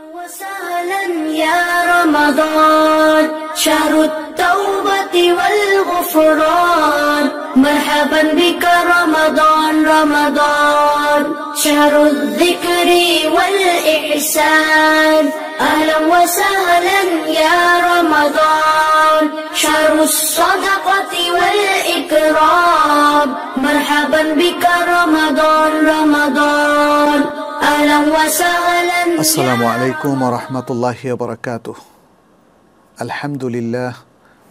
وسهلا يا رمضان. شهر التوبة والغفران. مرحبا بك رمضان رمضان. شهر الذكر والإحسان. أهلا وسهلا يا رمضان. شهر الصدقة والإكرام. مرحبا بك رمضان رمضان. أهلا আসসালামু আলাইকুম রহমতুল্লাহ বরকাত আলহামদুলিল্লাহ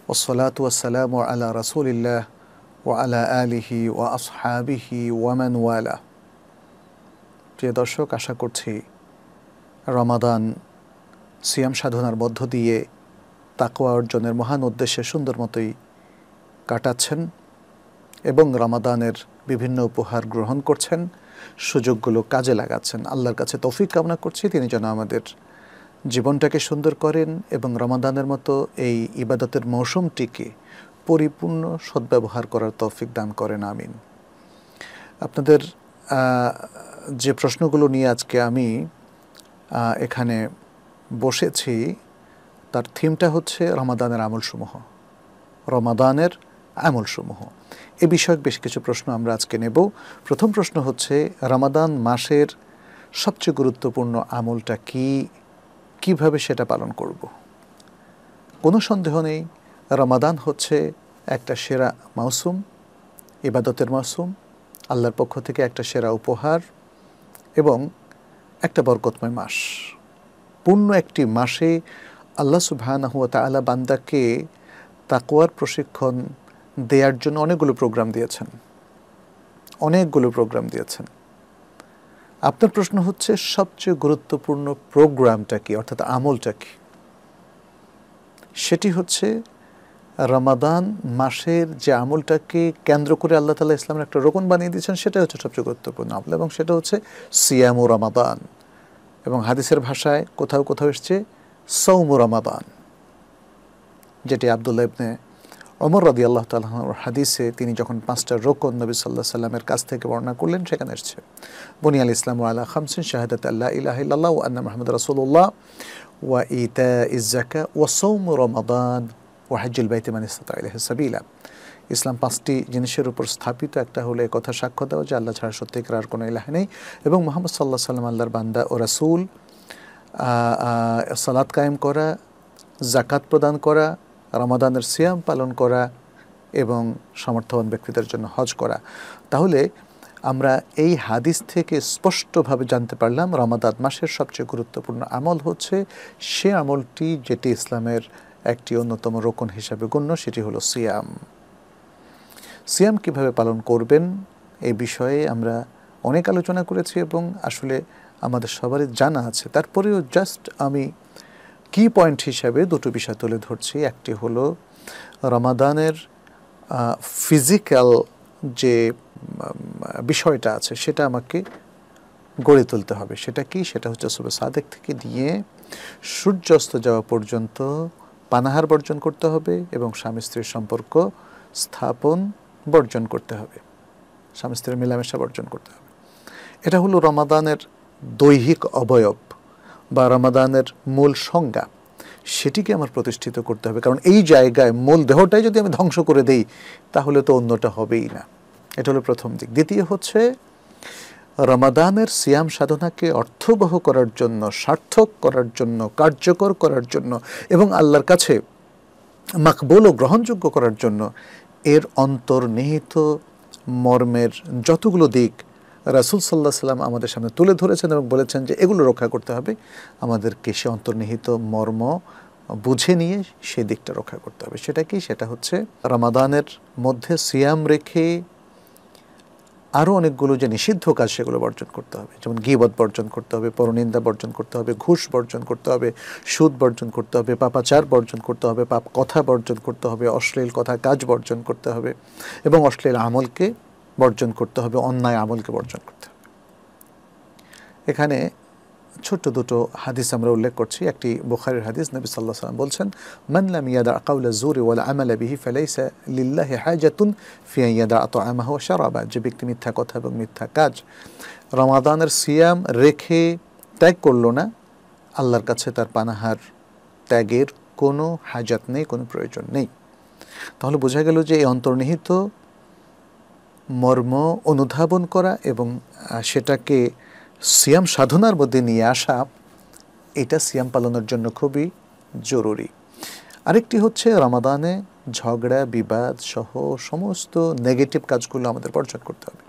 ওসলাত ওয়াসালাম আলা রসুলিল্লাহ ও আলা আলিহি ও আসহাবিহি ওয়ামান ওয়ালা প্রিয় দর্শক আশা করছি রমাদান সিয়াম সাধনার মধ্য দিয়ে তাকওয়া অর্জনের মহান উদ্দেশ্যে সুন্দর মতোই কাটাচ্ছেন এবং রমাদানের বিভিন্ন উপহার গ্রহণ করছেন। সুযোগগুলো কাজে লাগাচ্ছেন। আল্লাহর কাছে তৌফিক কামনা করছি। তিনি যেন আমাদের জীবনটাকে সুন্দর করেন এবং রমাদানের মতো এই ইবাদতের মৌসুমটিকে পরিপূর্ণ সদ্ব্যবহার করার তৌফিক দান করেন। আমিন। আপনাদের যে প্রশ্নগুলো নিয়ে আজকে আমি এখানে বসেছি, তার থিমটা হচ্ছে রমাদানের আমলসমূহ। রমাদানের আমলসমূহ। এ বিষয়ক বেশ কিছু প্রশ্ন আমরা আজকে নেব। প্রথম প্রশ্ন হচ্ছে, রমাদান মাসের সবচেয়ে গুরুত্বপূর্ণ আমলটা কি? কীভাবে সেটা পালন করব? কোনো সন্দেহ নেই, রমাদান হচ্ছে একটা সেরা মৌসুম ইবাদতের মৌসুম আল্লাহর পক্ষ থেকে একটা সেরা উপহার এবং একটা বরকতময় মাস। পূর্ণ একটি মাসে আল্লাহ সুবহানাহু ওয়া তাআলা বান্দাকে তাকওয়ার প্রশিক্ষণ দেওয়ার জন্য অনেকগুলো প্রোগ্রাম দিয়েছেন। অনেকগুলো প্রোগ্রাম দিয়েছেন। আপনার প্রশ্ন হচ্ছে, সবচেয়ে গুরুত্বপূর্ণ প্রোগ্রামটা কি, অর্থাৎ আমলটা কি? সেটি হচ্ছে, রমাদান মাসের যে আমলটাকে কেন্দ্র করে আল্লাহ তালা ইসলামের একটা রোকন বানিয়ে দিয়েছেন সেটা হচ্ছে সবচেয়ে গুরুত্বপূর্ণ আমল। এবং সেটা হচ্ছে সিয়াম ও রমাদান। এবং হাদিসের ভাষায় কোথাও কোথাও এসছে, সৌম রমাদান। যেটি আবদুল্লাহ ইবনে অমর রদি আল্লাহ তাল্লাহর হাদিসে তিনি যখন পাঁচটা রোকন নবী সাল্লাহ সাল্লামের কাছ থেকে বর্ণনা করলেন, সেখানে এসছে বনি আল ইসলাম ও আল্লাহ খামসিন শাহাদাত আল্লাহ ইলাহ ইল্লাল্লাহ ও আন্না মাহমুদ রাসুল্লাহ ওয়া ইতা ইজাকা ওয়া সৌম রমাদান ও হাজ্জুল বাইতে মান সাবিলা। ইসলাম পাঁচটি জিনিসের উপর স্থাপিত, একটা হলো কথা সাক্ষ্য দেওয়া যে আল্লাহ ছাড়া সত্যিকার আর কোনো ইলাহ নেই এবং মোহাম্মদ সাল্লাহ সাল্লাম আল্লাহর বান্দা ও রাসুল সালাদ কায়েম করা জাকাত প্রদান করা রমাদানের সিয়াম পালন করা এবং সমর্থবান ব্যক্তিদের জন্য হজ করা। তাহলে আমরা এই হাদিস থেকে স্পষ্টভাবে জানতে পারলাম রমাদান মাসের সবচেয়ে গুরুত্বপূর্ণ আমল হচ্ছে সে আমলটি যেটি ইসলামের একটি অন্যতম রোকন হিসাবে গণ্য, সেটি হলো সিয়াম। সিয়াম কীভাবে পালন করবেন এই বিষয়ে আমরা অনেক আলোচনা করেছি এবং আসলে আমাদের সবারই জানা আছে। তারপরেও জাস্ট আমি কি পয়েন্ট হিসাবে দুটো বিষয় তুলে ধরছি। একটি হলো রমাদানের ফিজিক্যাল যে বিষয়টা আছে, সেটা আমাকে গড়ে তুলতে হবে। সেটা কি? সেটা হচ্ছে সুবে সাদেক থেকে নিয়ে সূর্যাস্ত যাওয়া পর্যন্ত পানাহার বর্জন করতে হবে এবং স্বামী স্ত্রীর সম্পর্ক স্থাপন, বর্জন করতে হবে। স্বামী স্ত্রীর মেলামেশা বর্জন করতে হবে। এটা হলো রমাদানের দৈহিক অবয়ব। বা রমাদানের মূল সংজ্ঞা, সেটিকে আমার প্রতিষ্ঠিত করতে হবে। কারণ এই জায়গায় মূল দেহটাই যদি আমি ধ্বংস করে দেই, তাহলে তো অন্যটা হবেই না। এটা হলো প্রথম দিক। দ্বিতীয় হচ্ছে, রমাদানের সিয়াম সাধনাকে অর্থবহ করার জন্য, সার্থক করার জন্য, কার্যকর করার জন্য এবং আল্লাহর কাছে মাকবুল ও গ্রহণযোগ্য করার জন্য এর অন্তর্নিহিত মর্মের যতগুলো দিক রাসুল সাল্লাহ সাল্লাম আমাদের সামনে তুলে ধরেছেন এবং বলেছেন যে এগুলো রক্ষা করতে হবে। আমাদেরকে সে অন্তর্নিহিত মর্ম বুঝে নিয়ে সে দিকটা রক্ষা করতে হবে। সেটা কি? সেটা হচ্ছে রমাদানের মধ্যে সিয়াম রেখে আরও অনেকগুলো যে নিষিদ্ধ কাজ সেগুলো বর্জন করতে হবে। যেমন গিবত বর্জন করতে হবে, পরনিন্দা বর্জন করতে হবে, ঘুষ বর্জন করতে হবে, সুদ বর্জন করতে হবে, পাপাচার বর্জন করতে হবে, পাপ কথা বর্জন করতে হবে, অশ্লীল কথা কাজ বর্জন করতে হবে এবং অশ্লীল আমলকে বর্জন করতে হবে, অন্যায় আমলকে বর্জন করতে হবে। এখানে ছোট্ট দুটো হাদিস আমরা উল্লেখ করছি। একটি বুখারের হাদিস, নবী সাল্লাহ সাল্লাম বলছেন, মান লাম ইয়াদা কাউলা জুরি ওয়াল আমালা বিহি ফালাইসা লিল্লাহি হাজাতুন ফি আন ইয়াদা আতআমাহু ওয়া শারাবা যে ব্যক্তি মিথ্যা কথা এবং মিথ্যা কাজ রমাদানের সিয়াম রেখে ত্যাগ করল না, আল্লাহর কাছে তার পানাহার ত্যাগের কোনো হাজাত নেই, কোনো প্রয়োজন নেই। তাহলে বোঝা গেল যে এই অন্তর্নিহিত মর্ম অনুধাবন করা এবং সেটাকে সিয়াম সাধনার মধ্যে নিয়ে আসা, এটা সিয়াম পালনের জন্য খুবই জরুরি। আরেকটি হচ্ছে রমাদানে ঝগড়া, বিবাদ সহ সমস্ত নেগেটিভ কাজগুলো আমাদের বর্জন করতে হবে।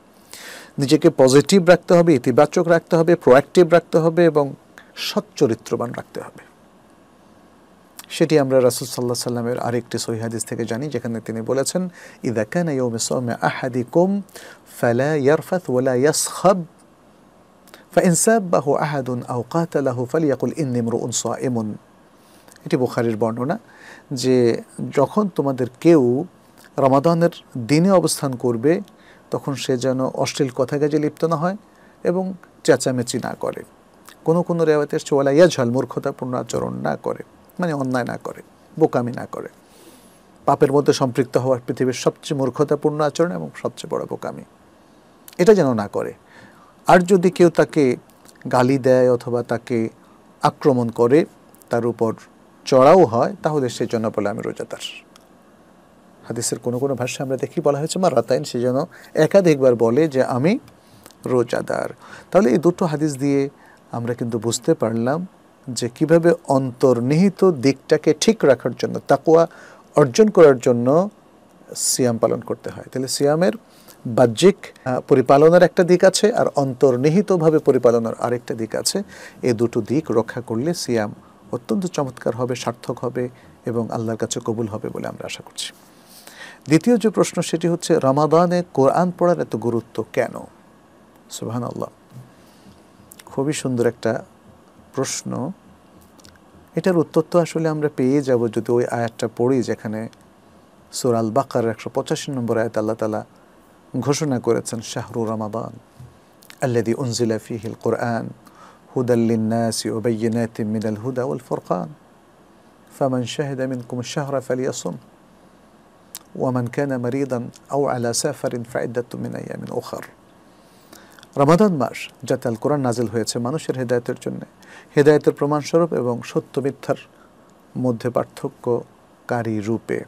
নিজেকে পজিটিভ রাখতে হবে, ইতিবাচক রাখতে হবে প্রোয়াক্টিভ রাখতে হবে এবং সচ্চরিত্রবান রাখতে হবে। সেটি আমরা রাসুল সাল্লাহ সাল্লামের আরেকটি সহিহাদিস থেকে জানি যেখানে তিনি বলেছেন ইদা কান ইয়ৌমে সৌমে আহাদি কুম ফালা ইয়ারফাত ওয়ালা ইয়াসখাব فإن سابه أحد أو قاتله فليقل إني امرؤ صائم এটি বুখারির বর্ণনা যে যখন তোমাদের কেউ রমাদানের দিনে অবস্থান করবে তখন সে যেন অশ্লীল কথা কাজে লিপ্ত না হয় এবং চেঁচামেচি না করে কোনো কোনো রেওয়াতের চোয়ালা ইয়াঝাল মূর্খতাপূর্ণ আচরণ না করে মানে অন্যায় না করে, বোকামি না করে। পাপের মধ্যে সম্পৃক্ত হওয়ার পৃথিবীর সবচেয়ে মূর্খতাপূর্ণ আচরণ এবং সবচেয়ে বড় বোকামি। এটা যেন না করে। আর যদি কেউ তাকে গালি দেয় অথবা তাকে আক্রমণ করে, তার উপর চড়াও হয়, তাহলে সে জন্য বলে আমি রোজাদার। হাদিসের কোনো কোনো ভাষায় আমরা দেখি, বলা হয়েছে, মা রাতাইন সে যেন একাধিকবার বলে যে, আমি রোজাদার। তাহলে এই দুটো হাদিস দিয়ে আমরা কিন্তু বুঝতে পারলাম যে কীভাবে অন্তর্নিহিত দিকটাকে ঠিক রাখার জন্য, তাকুয়া অর্জন করার জন্য সিয়াম পালন করতে হয়। তাহলে সিয়ামের বাহ্যিক পরিপালনের একটা দিক আছে আর অন্তর্নিহিতভাবে পরিপালনের আরেকটা দিক আছে। এ দুটো দিক রক্ষা করলে সিয়াম অত্যন্ত চমৎকার হবে, সার্থক হবে এবং আল্লাহর কাছে কবুল হবে বলে আমরা আশা করছি। দ্বিতীয় যে প্রশ্ন, সেটি হচ্ছে, রমাদানে কোরআন পড়ার এত গুরুত্ব কেন? সুবাহান আল্লাহ খুবই সুন্দর একটা প্রশ্ন এটার উত্তর তো আসলে আমরা পেয়ে যাব যদি ওই আয়াতটা পড়ি যেখানে সুরাল বাকার একশো পঁচাশি নম্বর আয়াত আল্লাহ তালা ঘোষণা করেছেন শাহরু রমাদান আল্লাদি উনজিলা ফিহিল কোরআন هدى للناس وبينات من الهدى والفرقان فمن شهد منكم الشهر فليصم ومن كان مريضا أو على سافر فعدة من أيام أخر রমাদান মাস যাতে আল কোরআন নাজিল হয়েছে মানুষের হেদায়তের জন্য হেদায়তের প্রমাণস্বরূপ এবং সত্য মিথ্যার মধ্যে পার্থক্যকারী রূপে।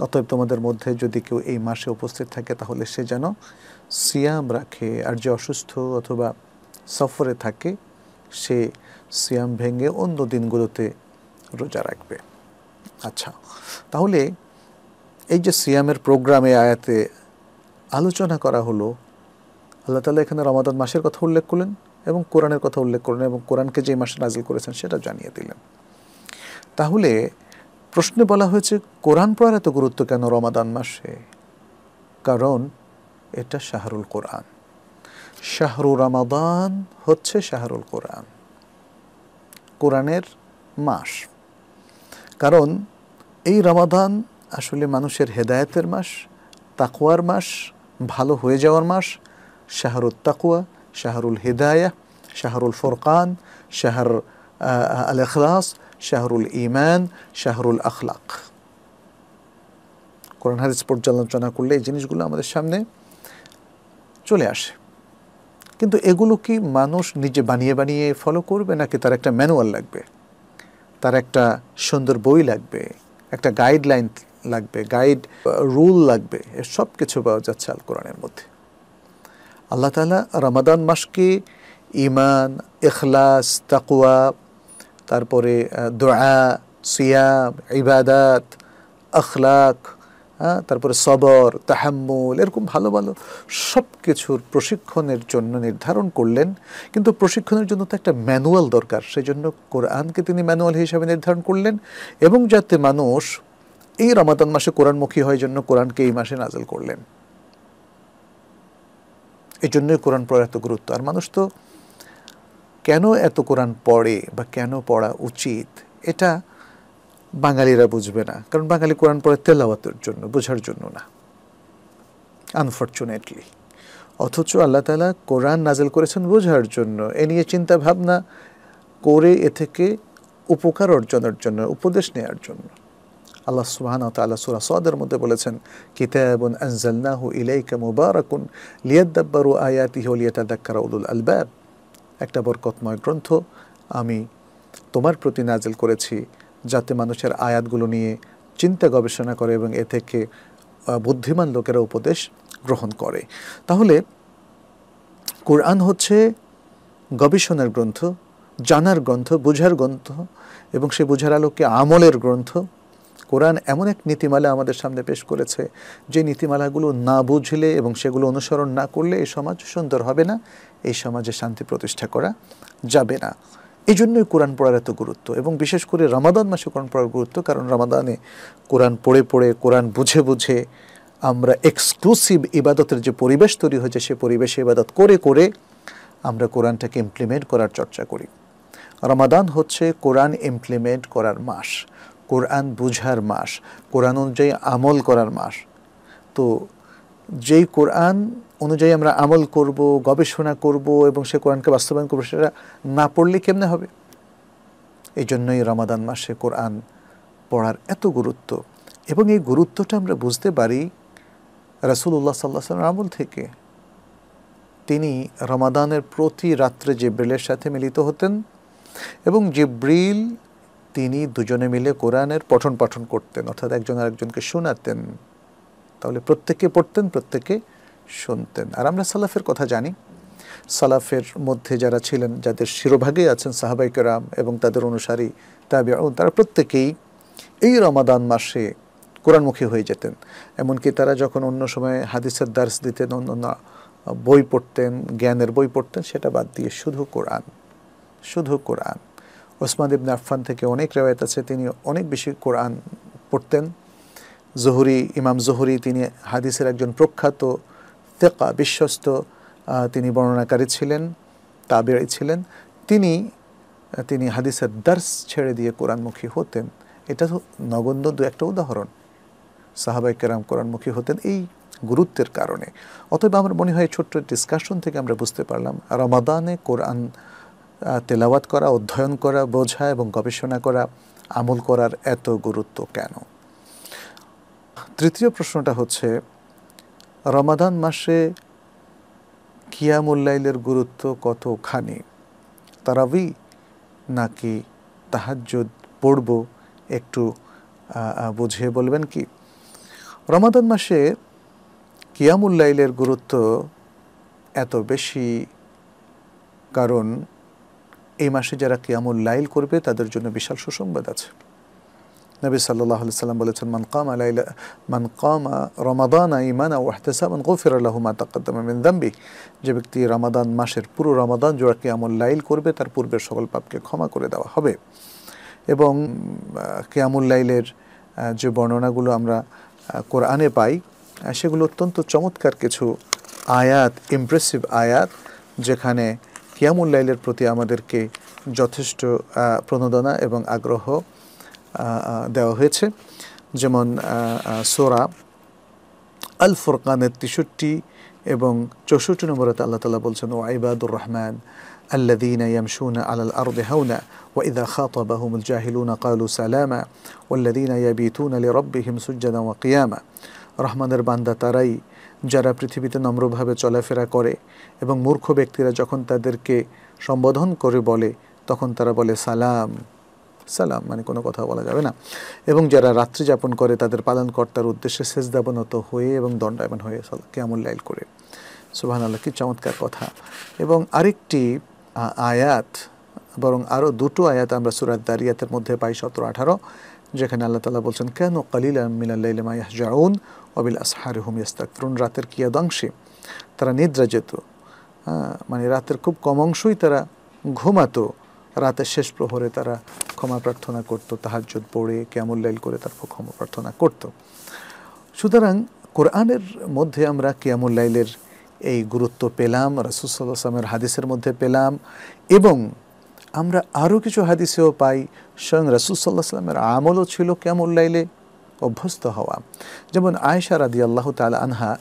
অতএব তোমাদের মধ্যে যদি কেউ এই মাসে উপস্থিত থাকে, তাহলে সে যেন সিয়াম রাখে আর যে অসুস্থ অথবা সফরে থাকে, সে সিয়াম ভেঙে অন্য দিনগুলোতে রোজা রাখবে। আচ্ছা তাহলে এই যে সিয়ামের প্রোগ্রামে, আয়াতে আলোচনা করা হলো, আল্লাহ তালা এখানে রমাদান মাসের কথা উল্লেখ করলেন। এবং কোরআনের কথা উল্লেখ করলেন এবং কোরআনকে যে মাসে নাজিল করেছেন সেটা জানিয়ে দিলেন। তাহলে প্রশ্নে বলা হয়েছে, কোরআন পড়ার এত গুরুত্ব কেন রমাদান মাসে? কারণ এটা শাহরুল কোরআন। শাহরু রমাদান হচ্ছে শাহরুল কোরআন। কোরআনের মাস। কারণ এই রমাদান আসলে মানুষের হেদায়েতের মাস তাকুয়ার মাস, ভালো হয়ে যাওয়ার মাস শাহরুল তাকুয়া শাহরুল হেদায়া, শাহরুল ফোরকান, শাহর আল এখলাস শাহরুল ইমান শাহরুল আখলাক। কোরআন হাদিস পর্যালোচনা করলে এই জিনিসগুলো আমাদের সামনে চলে আসে। কিন্তু এগুলো কি মানুষ নিজে বানিয়ে বানিয়ে ফলো করবে নাকি তার একটা ম্যানুয়াল লাগবে? তার একটা সুন্দর বই লাগবে, একটা গাইডলাইন লাগবে গাইড রুল লাগবে, এ সব কিছু পাওয়া যাচ্ছে আল কোরআনের মধ্যে। আল্লাহ তালা রমাদান মাসকে ইমান এখলাস তাকুয়া তারপরে দোয়া, সিয়াম, ইবাদাত, আখলাক হ্যাঁ তারপরে সবর, তাহাম্মুল, এরকম ভালো ভালো সব কিছুর প্রশিক্ষণের জন্য নির্ধারণ করলেন। কিন্তু প্রশিক্ষণের জন্য তো একটা ম্যানুয়াল দরকার সেই জন্য কোরআনকে তিনি ম্যানুয়াল হিসাবে নির্ধারণ করলেন এবং যাতে মানুষ এই রমাদান মাসে কোরআনমুখী হয়, জন্য কোরআনকে এই মাসে নাজল করলেন। এই জন্যই কোরআন পড়ার এত গুরুত্ব। আর মানুষ তো কেন এত কোরআন পড়ে বা কেন পড়া উচিত, এটা বাঙালিরা বুঝবে না। কারণ বাঙালি কোরআন পড়ে তেলাওয়াতের জন্য, বোঝার জন্য না। আনফর্চুনেটলি অথচ আল্লাহ তালা কোরআন নাজেল করেছেন বোঝার জন্য। এ নিয়ে চিন্তা ভাবনা করে এ থেকে উপকার অর্জনের জন্য, উপদেশ নেওয়ার জন্য। আল্লাহ সুবহান তাল্লাহ সুরা সদের মধ্যে বলেছেন, কিতাবুন আনজালনাহু ইলাইকা মুবারাকুন লিয়াদ্দাব্বারু আয়াতিহি ওয়া লিয়াতাযাক্কারা উলুল আলবাব। একটা বরকতময় গ্রন্থ আমি তোমার প্রতি নাজিল করেছি, যাতে মানুষের আয়াতগুলো নিয়ে চিন্তা গবেষণা করে এবং এ থেকে বুদ্ধিমান লোকেরা উপদেশ গ্রহণ করে। তাহলে, কোরআন হচ্ছে গবেষণার গ্রন্থ, জানার গ্রন্থ, বোঝার গ্রন্থ এবং সে বোঝার আলোকে আমলের গ্রন্থ। কোরআন এমন এক নীতিমালা আমাদের সামনে পেশ করেছে, যে নীতিমালাগুলো না বুঝলে এবং সেগুলো অনুসরণ না করলে এই সমাজ সুন্দর হবে না, এই সমাজে শান্তি প্রতিষ্ঠা করা যাবে না। এই জন্যই কোরআন পড়ার এত গুরুত্ব এবং বিশেষ করে রমাদান মাসে কোরআন পড়ার গুরুত্ব, কারণ রমাদানে কোরআন পড়ে পড়ে, কোরআন বুঝে বুঝে আমরা এক্সক্লুসিভ ইবাদতের যে পরিবেশ তৈরি হয়েছে, সে পরিবেশে ইবাদত করে করে আমরা কোরআনটাকে ইমপ্লিমেন্ট করার চর্চা করি। রমাদান হচ্ছে কোরআন ইমপ্লিমেন্ট করার মাস। কোরআন বুঝার মাস, কোরআন অনুযায়ী আমল করার মাস। তো যেই কোরআন অনুযায়ী আমরা আমল করব, গবেষণা করব এবং সে কোরআনকে বাস্তবায়ন করব, সেটা না পড়লে কেমনে হবে? এই জন্যই রমাদান মাসে কোরআন পড়ার এত গুরুত্ব। এবং এই গুরুত্বটা আমরা বুঝতে পারি রাসুল্লাহ সাল্লাহ সাল্লাম আমল থেকে। তিনি রমাদানের প্রতি রাত্রে জিব্রিলের সাথে মিলিত হতেন এবং জিব্রিল তিনি দুজনে মিলে কোরআনের পঠন পাঠন করতেন, অর্থাৎ একজন আরেকজনকে শোনাতেন। তাহলে প্রত্যেকে পড়তেন, প্রত্যেকে শুনতেন। আর আমরা সালাফের কথা জানি। সালাফের মধ্যে যারা ছিলেন, যাদের শিরোভাগে আছেন সাহাবাই কেরাম এবং তাদের অনুসারী তাবে তারা প্রত্যেকেই এই রমাদান মাসে কোরআনমুখী হয়ে যেতেন। এমনকি তারা যখন অন্য সময় হাদিসের দার্স দিতেন, অন্য অন্য বই পড়তেন, জ্ঞানের বই পড়তেন, সেটা বাদ দিয়ে শুধু কোরআন শুধু কোরআন। ওসমান ইবনে আফফান থেকে অনেক রেওয়ায়ত আছে, তিনি অনেক বেশি কোরআন পড়তেন। জহুরি, ইমাম জহুরি তিনি হাদিসের একজন প্রখ্যাত তেকা বিশ্বস্ত তিনি বর্ণনাকারী ছিলেন তাবেড়ি ছিলেন। তিনি তিনি হাদিসের দার্স ছেড়ে দিয়ে কোরআনমুখী হতেন। এটা তো নগণ্য দু একটা উদাহরণ। সাহাবাই কেরাম কোরআনমুখী হতেন এই গুরুত্বের কারণে। অতএব আমার মনে হয় ছোট্ট ডিসকাশন থেকে আমরা বুঝতে পারলাম, রমাদানে কোরআন তেলাওয়াত করা, অধ্যয়ন করা, বোঝা এবং গবেষণা করা, আমল করার এত গুরুত্ব কেন? তৃতীয় প্রশ্নটা হচ্ছে, রমাদান মাসে কিয়ামুল্লাইলের গুরুত্ব কতখানি? তারাবি নাকি তাহাজ্জুদ পড়ব একটু বুঝিয়ে বলবেন কি? রমাদান মাসে কিয়ামুল্লাইলের গুরুত্ব এত বেশি, কারণ এই মাসে যারা কিয়ামুল লাইল করবে, তাদের জন্য বিশাল সুসংবাদ আছে। নবী সাল্লাহ সাল্লাম বলেছেন, মান কামা লাইলা, মান কামা রমাদান ইমানা ওয়াহতেসামান গফির আল্লাহুমা তাকাদ্দামা মিন দাম্বি যে ব্যক্তি রমাদান মাসের পুরো রমাদান জোড়া কিয়ামুল লাইল করবে, তার পূর্বের সকল পাপকে ক্ষমা করে দেওয়া হবে। এবং কিয়ামুল লাইলের যে বর্ণনাগুলো আমরা কোরআনে পাই সেগুলো অত্যন্ত চমৎকার কিছু আয়াত ইমপ্রেসিভ আয়াত, যেখানে কিয়ামুল্লাইলের প্রতি আমাদেরকে যথেষ্ট প্রণোদনা এবং আগ্রহ দেওয়া হয়েছে যেমন সোরা আল ফুরকানের তেষট্টি এবং চৌষট্টি নম্বরতে আল্লাহ তালা বলছেন ও আইবাদুর রহমান الذين يمشون على الأرض هونا وإذا خاطبهم الجاهلون قالوا سلاما والذين يبيتون لربهم سجدا وقياما রহমানের বান্দা তারাই যারা পৃথিবীতে নম্রভাবে চলাফেরা করে এবং মূর্খ ব্যক্তিরা যখন তাদেরকে সম্বোধন করে বলে, তখন তারা বলে সালাম। সালাম মানে কোনো কথা বলা যাবে না। এবং যারা রাত্রি যাপন করে, তাদের পালনকর্তার উদ্দেশ্যে সেজদাবনত হয়ে এবং দণ্ডায়মান হয়ে কেমন লাইল করে। সুবাহান আল্লাহ কি চমৎকার কথা। এবং আরেকটি আয়াত, বরং আরও দুটো আয়াত আমরা সুরাত দারিয়াতের মধ্যে পাই, সতেরো আঠারো, যেখানে আল্লাহ তালা বলছেন, কেন কালিল মিনাল্লাইলমা ইয়াহজাউন। অবিল আসহার হুম ইয়াস্তাকফরুন রাতের কিয়াদাংশে তারা নিদ্রা যেত। মানে রাতের খুব কম অংশই তারা ঘুমাতো। রাতের শেষ প্রহরে তারা ক্ষমা প্রার্থনা করতো, তাহাজ্জুদ পড়ে লাইল করে তারপর ক্ষমা প্রার্থনা করত। সুতরাং কোরআনের মধ্যে আমরা লাইলের এই গুরুত্ব পেলাম রাসুসাল্লামের হাদিসের মধ্যে পেলাম এবং আমরা আরও কিছু হাদিসেও পাই। স্বয়ং রাসুসাল্লাহ সাল্লামের আমলও ছিল লাইলে। অভ্যস্ত হওয়া যেমন আয়েশা রাদি আল্লাহ তাল আনহা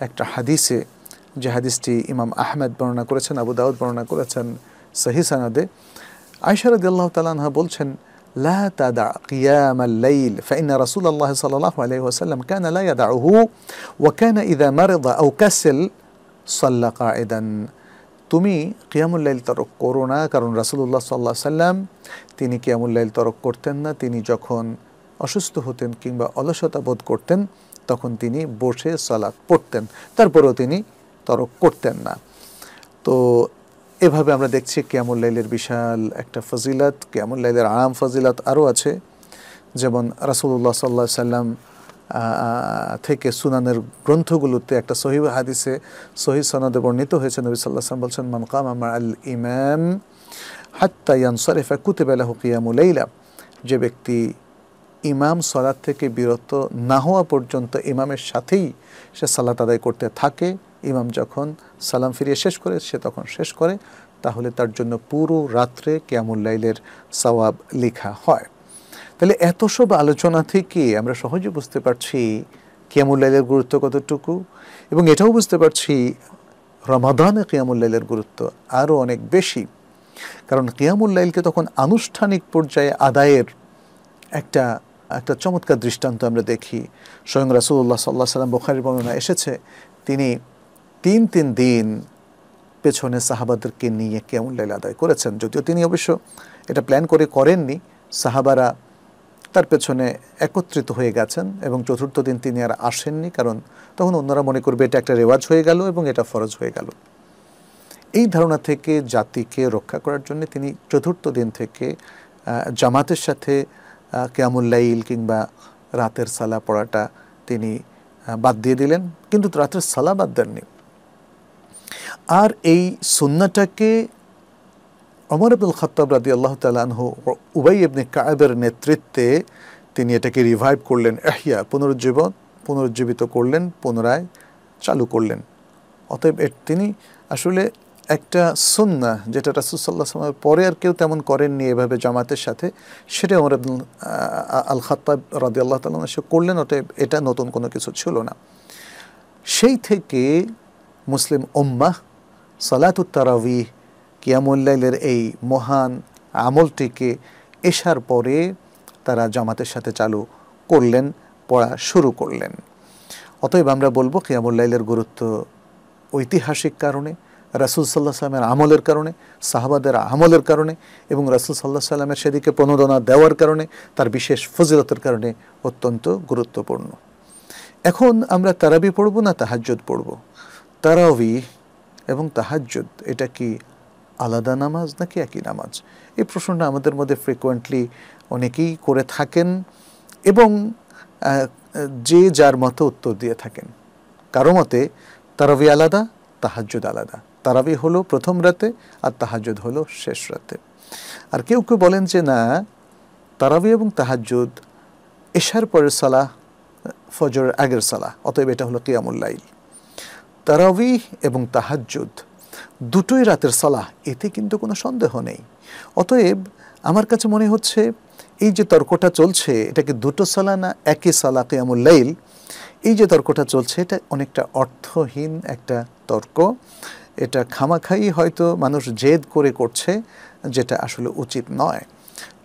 একটা হাদিসে যে হাদিসটি ইমাম আহমেদ বর্ণনা করেছেন আবু দাউদ বর্ণনা করেছেন সহি সানাদে আয়েশা রাদি আল্লাহ তাল আনহা বলছেন لا تدع قيام الليل فإن رسول الله صلى الله عليه وسلم كان لا يدعه وكان إذا مرض أو كسل صلى قاعدا তুমি কিয়ামুল্লাইল তরক করো না কারণ রাসুল্লাহ সাল্লাহ সাল্লাম তিনি কিয়ামুল্লাইল তরক করতেন না তিনি যখন অসুস্থ হতেন কিংবা অলসতা বোধ করতেন, তখন তিনি বসে সালাত পড়তেন। তারপরেও তিনি তরক করতেন না। তো এভাবে আমরা দেখছি কিয়ামুল্লাইলের বিশাল একটা ফজিলত কিয়ামুল্লাইলের আরাম ফজিলত আরও আছে। যেমন রাসুল্লাহ সাল্লাহ সাল্লাম থেকে সুনানের গ্রন্থগুলোতে একটা সহি হাদিসে সহি সনদে বর্ণিত হয়েছে। নবী সাল্লাহ সাল্লাম বলছেন মানকাম আমার আল ইমাম হাত্তা ইয়ানসরিফা কুতেবেলা হুকিয়ামুলাইলা যে ব্যক্তি ইমাম সলাদ থেকে বিরত না হওয়া পর্যন্ত ইমামের সাথেই সে সালাত আদায় করতে থাকে। ইমাম যখন সালাম ফিরিয়ে শেষ করে, সে তখন শেষ করে। তাহলে তার জন্য পুরো রাত্রে কেয়ামুল্লাইলের সওয়াব লেখা হয়। তাহলে এত সব আলোচনা থেকে আমরা সহজে বুঝতে পারছি কিয়ামুল্লাইলের গুরুত্ব কতটুকু এবং এটাও বুঝতে পারছি রমাদানে কিয়ামুল্লাইলের গুরুত্ব আরও অনেক বেশি। কারণ কিয়ামুল্লাইলকে তখন আনুষ্ঠানিক পর্যায়ে আদায়ের একটা একটা চমৎকার দৃষ্টান্ত আমরা দেখি। স্বয়ং রাসুল্লাহ সাল্লাহ সাল্লাম বোখারির বর্ণনা এসেছে, তিনি তিন তিন দিন পেছনে সাহাবাদেরকে নিয়ে কেমন কিয়ামুল্লাইল আদায় করেছেন? যদিও তিনি অবশ্য এটা প্ল্যান করে করেননি, সাহাবারা তার পেছনে একত্রিত হয়ে গেছেন এবং চতুর্থ দিন তিনি আর আসেননি কারণ তখন অন্যরা মনে করবে এটা একটা রেওয়াজ হয়ে গেল এবং এটা ফরজ হয়ে গেল। এই ধারণা থেকে জাতিকে রক্ষা করার জন্য তিনি চতুর্থ দিন থেকে জামাতের সাথে কেয়ামুল্লাইল কিংবা রাতের সালা পড়াটা তিনি বাদ দিয়ে দিলেন, কিন্তু রাতের সালা বাদ দেননি। আর এই সুন্নাটাকে অমর আব্দুল খত্তাব রাদি আল্লাহ তালাহ উবাই ইবনে কায়েবের নেতৃত্বে তিনি এটাকে রিভাইভ করলেন এহিয়া পুনরুজ্জীবন, পুনরুজ্জীবিত করলেন, পুনরায় চালু করলেন। অতএব তিনি আসলে একটা সুন্না যেটা রাসুসাল্লাহ সাল্লামের পরে আর কেউ তেমন করেননি এভাবে জামাতের সাথে সেটা ওমর আব্দুল আল খাত্তাব রাদি আল্লাহ তালা সে করলেন, অতএব এটা নতুন কোনো কিছু ছিল না। সেই থেকে মুসলিম উম্মাহ সালাতুত তারাবি কিয়ামুল্লাইলের এই মহান আমলটিকে এসার পরে তারা জামাতের সাথে চালু করলেন, পড়া শুরু করলেন। অতএব আমরা বলব কিয়ামুল্লাইলের গুরুত্ব ঐতিহাসিক কারণে রাসুল সাল্লাহ সাল্লামের আমলের কারণে, সাহাবাদের আমলের কারণে এবং রাসুল সাল্লাহ সাল্লামের সেদিকে প্রণোদনা দেওয়ার কারণে তার বিশেষ ফজিলতের কারণে অত্যন্ত গুরুত্বপূর্ণ। এখন আমরা তারাবি পড়ব না তাহাজ্জুদ পড়ব? তারাবি এবং তাহাজ্জুদ, এটা কি আলাদা নামাজ নাকি একই নামাজ? এই প্রশ্নটা আমাদের মধ্যে ফ্রিকোয়েন্টলি অনেকেই করে থাকেন এবং যে যার মতো উত্তর দিয়ে থাকেন। কারও মতে তারাবি আলাদা, তাহাজ্জুদ আলাদা। তারাবি হলো প্রথম রাতে আর তাহাজ্জুদ হলো শেষ রাতে। আর কেউ কেউ বলেন যে না তারাবি এবং তাহাজ্জুদ এশার পরের সালাহ ফজর আগের সালাহ, অতএব এটা হলো কিয়ামুল্লাইল তারাবি এবং তাহাজ্জুদ দুটোই রাতের সালাহ, এতে কিন্তু কোনো সন্দেহ নেই। অতএব আমার কাছে মনে হচ্ছে এই যে তর্কটা চলছে এটাকে দুটো সালা না একই সালা কিয়ামুল্লাইল এই যে তর্কটা চলছে, এটা অনেকটা অর্থহীন একটা তর্ক। এটা খামাখাই হয়তো মানুষ জেদ করে করছে যেটা আসলে উচিত নয়।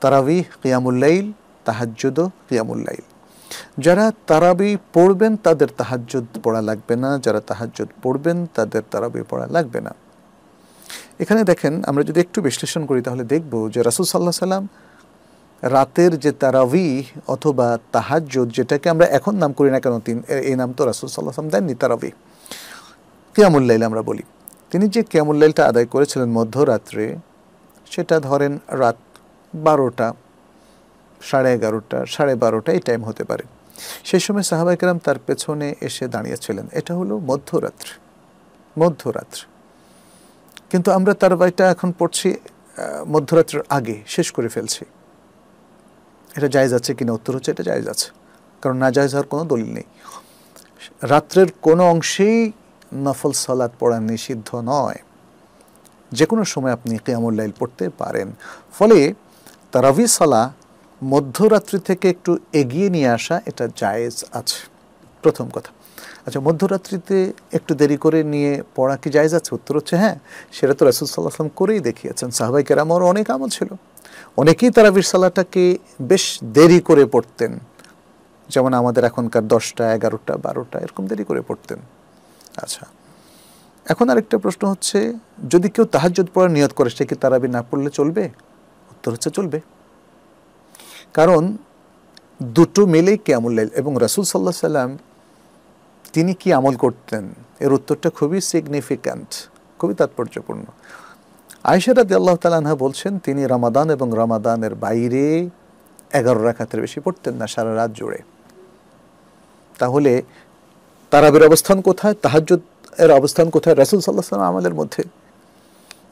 তারাবি কিয়ামুল্লাইল তাহাজ্জুদ কিয়ামুল্লাইল যারা তারাবি পড়বেন, তাদের তাহাজ্জুদ পড়া লাগবে না। যারা তাহাজ্জুদ পড়বেন, তাদের তারাবি পড়া লাগবে না। এখানে দেখেন, আমরা যদি একটু বিশ্লেষণ করি, তাহলে দেখব যে রাসুল সাল্লাহ সাল্লাম রাতের যে তারাবি অথবা তাহাজ্জুদ, যেটাকে আমরা এখন নাম করি না কেন, তিন এই নাম তো রাসুল সাল্লাহ সাল্লাম দেননি তারাবি কিয়ামুল্লাইল আমরা বলি। তিনি যে কিয়ামুল্লাইলটা আদায় করেছিলেন মধ্যরাত্রে, সেটা ধরেন রাত বারোটা, সাড়ে এগারোটা, সাড়ে বারোটা এই টাইম হতে পারে। সেই সময় সাহাবাইকেরাম তার পেছনে এসে দাঁড়িয়েছিলেন। এটা হলো মধ্যরাত্রে মধ্যরাত্রে। কিন্তু আমরা তার বাইটা এখন পড়ছি মধ্যরাত্রের আগে, শেষ করে ফেলছি। এটা জায়জ আছে কিনা? উত্তর হচ্ছে এটা জায়জ আছে। কারণ না জায়জ হওয়ার কোনো দলিল নেই। রাত্রের কোনো অংশেই নফল সালাদ পড়া নিষিদ্ধ নয়। যে কোনো সময় আপনি কেয়ামুল্লাইল পড়তে পারেন। ফলে তারাবি সালা মধ্যরাত্রি থেকে একটু এগিয়ে নিয়ে আসা এটা জায়েজ আছে। প্রথম কথা। আচ্ছা মধ্যরাত্রিতে একটু দেরি করে নিয়ে পড়া কি জায়েজ আছে? উত্তর হচ্ছে হ্যাঁ সেটা তো রাসুল সাল্লাহ আসলাম করেই দেখিয়েছেন। সাহাবাই কেরামর অনেক আমল ছিল। অনেকেই তারাবির সালাটাকে বেশ দেরি করে পড়তেন। যেমন আমাদের এখনকার দশটা, এগারোটা, বারোটা, এরকম দেরি করে পড়তেন। আচ্ছা। এখন আরেকটা প্রশ্ন হচ্ছে, যদি কেউ তাহাজ্জুদ পড়ার নিয়ত করে, সে কি তারাবি না পড়লে চলবে? উত্তর হচ্ছে চলবে। কারণ দুটো মিলেই লাইল? এবং রাসুল সাল্লাহ সাল্লাম তিনি কি আমল করতেন? এর উত্তরটা খুবই সিগনিফিক্যান্ট খুবই তাৎপর্যপূর্ণ। আয়সারাদি আল্লাহ তালাহা বলছেন, তিনি রামাদান এবং রামাদানের বাইরে এগারো রাখাতের বেশি পড়তেন না, সারা রাত জুড়ে। তাহলে তারাবের অবস্থান কোথায়? তাহাজ্জুদ এর অবস্থান কোথায়? রাসুল সাল্লাহ সাল্লাম আমলের মধ্যে।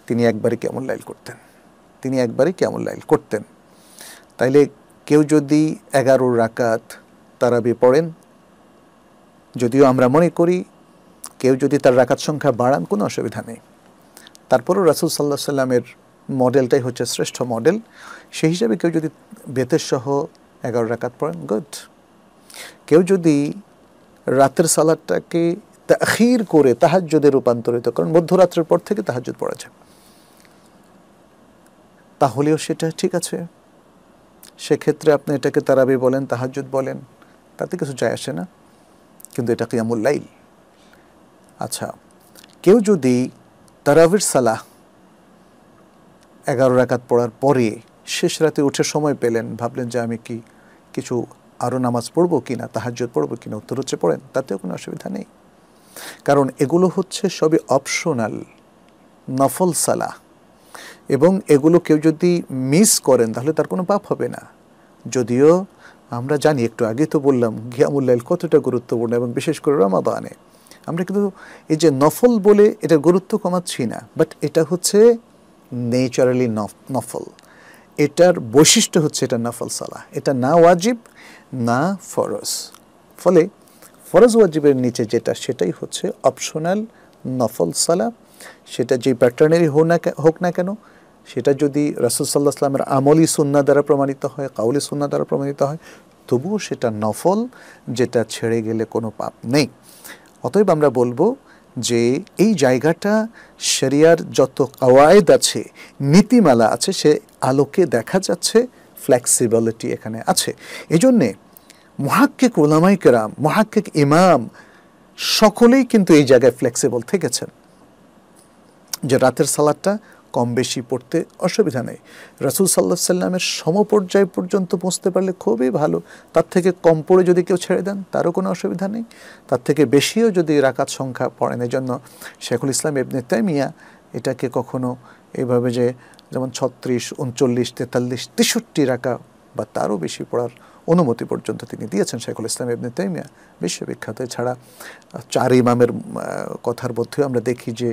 তিনি একবারই কেমন লাইল করতেন? তিনি একবারই কেমন লাইল করতেন? তাইলে কেউ যদি এগারো রাকাত তারাবি পড়েন, যদিও আমরা মনে করি কেউ যদি তার রাকাত সংখ্যা বাড়ান, কোনো অসুবিধা নেই। তারপরও রাসুল সাল্লাহ সাল্লামের মডেলটাই হচ্ছে শ্রেষ্ঠ মডেল। সেই হিসাবে কেউ যদি বেতের সহ এগারো রাকাত পড়েন, গুড। কেউ যদি রাতের সালাদটাকে তাখির করে তাহাজ্যদে রূপান্তরিত করেন। মধ্যরাত্রের পর থেকে তাহাজ্জুদ পড়া যায়। তাহলেও সেটা ঠিক আছে। সেক্ষেত্রে আপনি এটাকে তারাবি বলেন, তাহাজ্জুদ বলেন, তাতে কিছু যায় আসে না। কিন্তু এটা কিয়ামুল লাইল। আচ্ছা কেউ যদি তারাবির সালাহ এগারো রাকাত পড়ার পরে শেষ রাতে উঠে সময় পেলেন, ভাবলেন যে আমি কি কিছু আরও নামাজ পড়ব কি না তাহাজ্জুদ পড়ব কি না উত্তর হচ্ছে পড়েন, তাতেও কোনো অসুবিধা নেই। কারণ এগুলো হচ্ছে সবই অপশনাল নফল সালাহ। এবং এগুলো কেউ যদি মিস করেন, তাহলে তার কোনো পাপ হবে না। যদিও আমরা জানি, একটু আগে তো বললাম গিয়ামুল্লাইল কতটা গুরুত্বপূর্ণ এবং বিশেষ করে রমাদানে। আমরা কিন্তু এই যে নফল বলে এটার গুরুত্ব কমাচ্ছি না বাট এটা হচ্ছে নেচারালি নফল। এটার বৈশিষ্ট্য হচ্ছে এটা নফল সালাহ। এটা না ওয়াজিব না ফরজ। ফলে ফরজ ওয়াজিবের নিচে যেটা, সেটাই হচ্ছে অপশনাল নফল সালাহ সেটা যে প্যাটার্নেরই হোক না হোক না কেন, সেটা যদি রাসুল সাল্লাহ আসলামের আমলি সুন্না দ্বারা প্রমাণিত হয়, কাউলি সুন্না দ্বারা প্রমাণিত হয়, তবুও সেটা নফল, যেটা ছেড়ে গেলে কোনো পাপ নেই। অতএব আমরা বলব যে এই জায়গাটা শরিয়ার যত কাওয়ায়দ আছে, নীতিমালা আছে, সে আলোকে দেখা যাচ্ছে ফ্লেক্সিবিলিটি এখানে আছে। এই জন্যে মহাক্কিক ওলামাই মহাক্কিক ইমাম সকলেই কিন্তু এই জায়গায় ফ্লেক্সিবল থেকেছেন। যে রাতের সালাদটা কম বেশি পড়তে অসুবিধা নেই। রাসুল সাল্লাহ সাল্লামের সমপর্যায় পর্যন্ত পৌঁছতে পারলে খুবই ভালো। তার থেকে কম পড়ে যদি কেউ ছেড়ে দেন, তারও কোনো অসুবিধা নেই। তার থেকে বেশিও যদি রাকাত সংখ্যা পড়েন এই জন্য শেখুল ইসলাম এবনে তাইমিয়া এটাকে কখনো এইভাবে যে যেমন ছত্রিশ, উনচল্লিশ, তেতাল্লিশ, তেষট্টি রাকা বা তারও বেশি পড়ার অনুমতি পর্যন্ত তিনি দিয়েছেন শেখুল ইসলাম এবনে তাইমিয়া, বিশ্ববিখ্যাত। এছাড়া চার ইমামের কথার মধ্যেও আমরা দেখি যে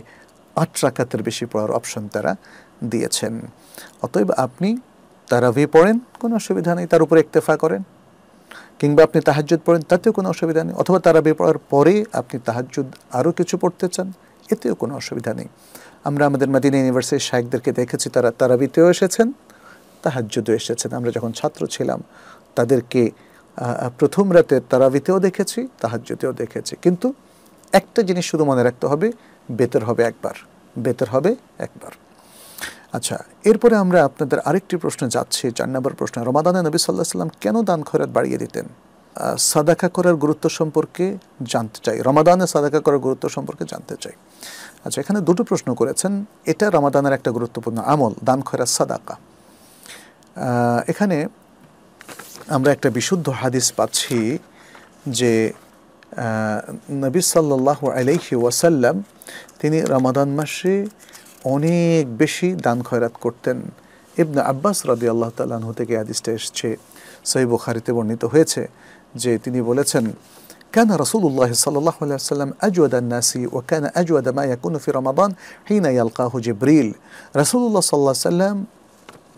আট রাকাতের বেশি পড়ার অপশন তারা দিয়েছেন। অতএব আপনি তারাভি পড়েন, কোনো অসুবিধা নেই, তার উপরে একতেফা করেন। কিংবা আপনি তাহাজ্জুদ পড়েন, তাতেও কোনো অসুবিধা নেই। অথবা তারাবি পড়ার পরে আপনি তাহাজ্জুদ আরও কিছু পড়তে চান, এতেও কোনো অসুবিধা নেই। আমরা আমাদের মাদিনা ইউনিভার্সিটির শাহেকদেরকে দেখেছি, তারা তারাবিতেও এসেছেন, তাহাজ্জুদও এসেছেন। আমরা যখন ছাত্র ছিলাম, তাদেরকে প্রথম রাতে তারাবিতেও দেখেছি, তাহাজ্জুদেও দেখেছি। কিন্তু একটা জিনিস শুধু মনে রাখতে হবে, বেতের হবে একবার, বেতের হবে একবার। আচ্ছা এরপরে আমরা আপনাদের আরেকটি প্রশ্নে যাচ্ছি, চার নম্বর প্রশ্ন, রমাদানে নবী সাল্লাহ সাল্লাম কেন দান খয়রাত বাড়িয়ে দিতেন? সাদাকা করার গুরুত্ব সম্পর্কে জানতে চাই। রমাদানে সাদাকা করার গুরুত্ব সম্পর্কে জানতে চাই। আচ্ছা এখানে দুটো প্রশ্ন করেছেন। এটা রমাদানের একটা গুরুত্বপূর্ণ আমল, দান খয়রাত সাদাকা। এখানে আমরা একটা বিশুদ্ধ হাদিস পাচ্ছি যে নবী সাল্লাহ আলাইহি ওয়াসাল্লাম তিনি রমাদান মাসে অনেক বেশি দান খয়রাত করতেন। ইবনে আব্বাস রাদি আল্লাহ তাল্লাহ্ন থেকে আদিসটা এসছে। সহি বুখারিতে বর্ণিত হয়েছে। যে তিনি বলেছেন كان رسول الله صلى الله عليه وسلم أجود الناس وكان أجود ما يكون في رمضان حين يلقاه جبريل رسول الله صلى الله عليه وسلم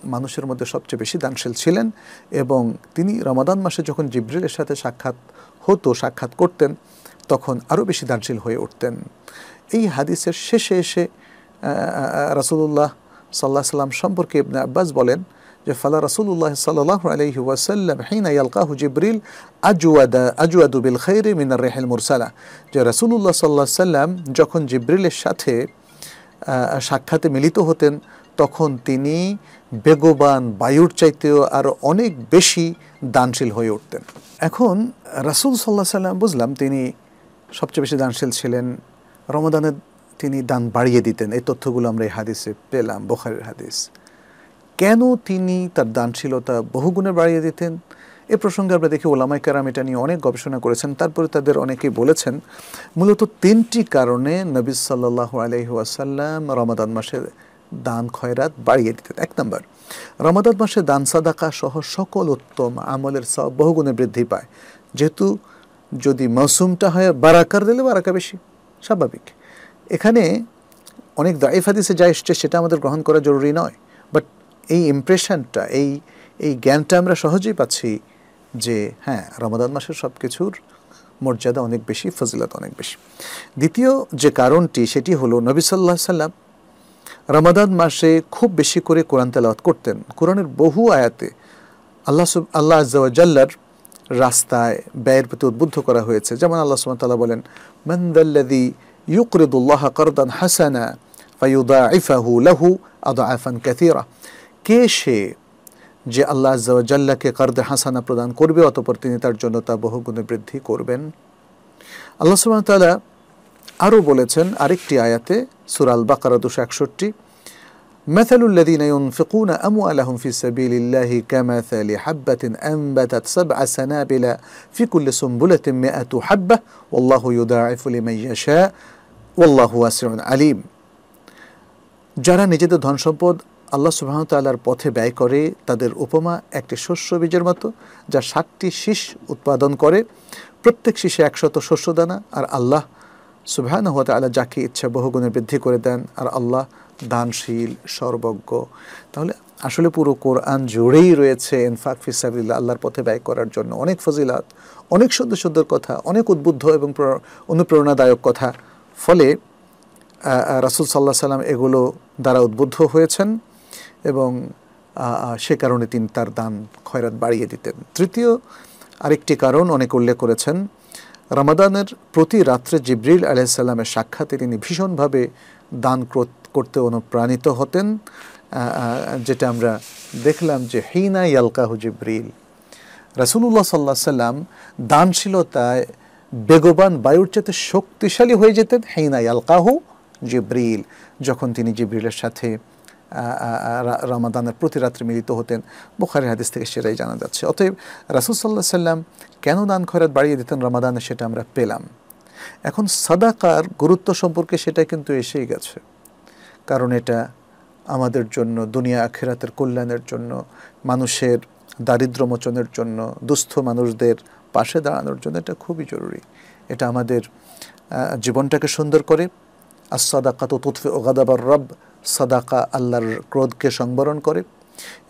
মানুষের মধ্যে সবচেয়ে বেশি দানশীল ছিলেন এবং তিনি রমাদান মাসে যখন জিব্রিলের সাথে সাক্ষাৎ হতো সাক্ষাৎ করতেন তখন আরও বেশি দানশীল হয়ে উঠতেন এই হাদিসের শেষে এসে রাসুলুল্লাহ সাল্লাহ সাল্লাম সম্পর্কে ইবনে আব্বাস বলেন যে, ফালা রাসুল্লাহ সাল্লাহ আলহি ওয়াসাল্লাম হিনা ইয়ালকাহু জিব্রিল আজুয়াদা আজুয়াদু বিল খৈরে মিনার রেহেল মুরসালা। যে, রাসুলুল্লাহ সাল্লাহ সাল্লাম যখন জিব্রিলের সাথে সাক্ষাতে মিলিত হতেন, তখন তিনি বেগবান বায়ুর চাইতেও আরও অনেক বেশি দানশীল হয়ে উঠতেন। এখন রাসুল সাল্লাহ সাল্লাম বুঝলাম তিনি সবচেয়ে বেশি দানশীল ছিলেন। রমদানের তিনি দান বাড়িয়ে দিতেন। এই তথ্যগুলো আমরা এই হাদিসে পেলাম, বোখারের হাদিস। কেন তিনি তার দানশীলতা বহুগুণে বাড়িয়ে দিতেন? এ প্রসঙ্গে আমরা দেখি ওলামাই কারাম এটা নিয়ে অনেক গবেষণা করেছেন। তারপরে তাদের অনেকেই বলেছেন, মূলত তিনটি কারণে নবী সাল্লাহ আলহি ওয়াসাল্লাম রমাদান মাসে দান খয়রাত বাড়িয়ে দিতেন। এক নম্বর, রমাদান মাসে দান সাদাকা সহ সকল উত্তম আমলের সব বহুগুণে বৃদ্ধি পায়। যেহেতু যদি মৌসুমটা হয় বারাকার দিলে বারাকা বেশি, স্বাভাবিক। এখানে অনেক দাইফ হাদিসে যা এসছে সেটা আমাদের গ্রহণ করা জরুরি নয়। বাট এই ইমপ্রেশনটা এই এই জ্ঞানটা আমরা সহজেই পাচ্ছি যে হ্যাঁ রমাদান মাসের সব কিছুর মর্যাদা অনেক বেশি, ফজিলত অনেক বেশি। দ্বিতীয় যে কারণটি, সেটি হলো নবী সাল্লাহ সাল্লাম রমাদান মাসে খুব বেশি করে কোরআন তেলাওয়াত করতেন। কোরআনের বহু আয়াতে আল্লাহ আল্লাহ আজ্লার রাস্তায় ব্যয়ের প্রতি উদ্বুদ্ধ করা হয়েছে। যেমন আল্লাহ সুমতাল্লাহ বলেন মন্দাল্লাদি ইউকরিদুল্লাহ করদান হাসানা ফাইউদা ইফাহু লাহু আদা আফান ক্যাথিরা কে সে যে আল্লাহ জাল্লাকে কার্দে হাসানা প্রদান করবে অতপর তিনি তার জন্য তা বহুগুণে বৃদ্ধি করবেন আল্লাহ সুবাহতালা আরও বলেছেন আরেকটি আয়াতে সুরাল বাকারা দুশো একষট্টি مثل الذين ينفقون أموالهم في سبيل الله كمثل حبة أنبتت سبع سنابل في كل سنبلة مئة حبة والله يضاعف لمن يشاء والله واسع عليم যারা নিজেদের ধন সম্পদ আল্লাহ সুবাহতাল্লার পথে ব্যয় করে তাদের উপমা একটি শস্য বীজের মতো, যা ষাটটি শীষ উৎপাদন করে। প্রত্যেক শীষে একশত শস্য দানা, আর আল্লাহ সুবাহান হতে আল্লাহ যাকে ইচ্ছা বহুগুণে বৃদ্ধি করে দেন, আর আল্লাহ দানশীল, সর্বজ্ঞ। তাহলে আসলে পুরো কোরআন জুড়েই রয়েছে ইনফাক ফিসাবিল্লা আল্লাহর পথে ব্যয় করার জন্য। অনেক ফজিলাত, অনেক সুন্দর সুন্দর কথা, অনেক উদ্বুদ্ধ এবং অনুপ্রেরণাদায়ক কথা। ফলে রাসুল সাল্লাহ সাল্লাম এগুলো দ্বারা উদ্বুদ্ধ হয়েছেন। এবং সে কারণে তিনি তার দান খয়রাত বাড়িয়ে দিতেন। তৃতীয় আরেকটি কারণ অনেক উল্লেখ করেছেন, রমাদানের প্রতি রাত্রে জিব্রিল আলাইসাল্লামের সাক্ষাতে তিনি ভীষণভাবে দান করতে অনুপ্রাণিত হতেন। যেটা আমরা দেখলাম যে হিনা ইয়ালকাহু জিব্রিল, রাসুলুল্লাহ সাল্লাহ সাল্লাম দানশীলতায় বেগবান বায়ুর চাতে শক্তিশালী হয়ে যেতেন হেইনা ইয়ালকাহু জিব্রিল, যখন তিনি জিব্রিলের সাথে রমাদানের প্রতি রাত্রে মিলিত হতেন। বুখারের হাদিস থেকে সেটাই জানা যাচ্ছে। অতএব রাসুল সাল্লাহ সাল্লাম কেন দান খয়রাত বাড়িয়ে দিতেন রমাদানে সেটা আমরা পেলাম। এখন সাদাকার গুরুত্ব সম্পর্কে সেটা কিন্তু এসেই গেছে। কারণ এটা আমাদের জন্য, দুনিয়া আখেরাতের কল্যাণের জন্য, মানুষের দারিদ্র মোচনের জন্য, দুস্থ মানুষদের পাশে দাঁড়ানোর জন্য এটা খুবই জরুরি। এটা আমাদের জীবনটাকে সুন্দর করে আর সাদাকা তো তুৎফে ও গাদাবার রব সাদাকা আল্লাহর ক্রোধকে সংবরণ করে